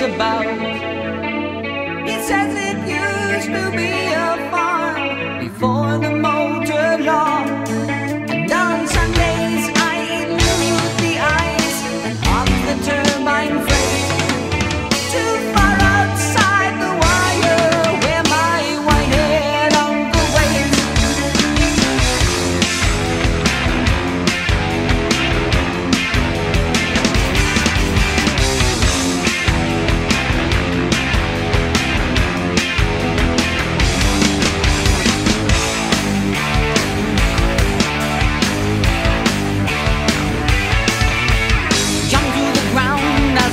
about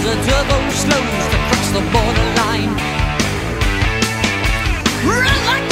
a turbo slows to cross the borderline. Run like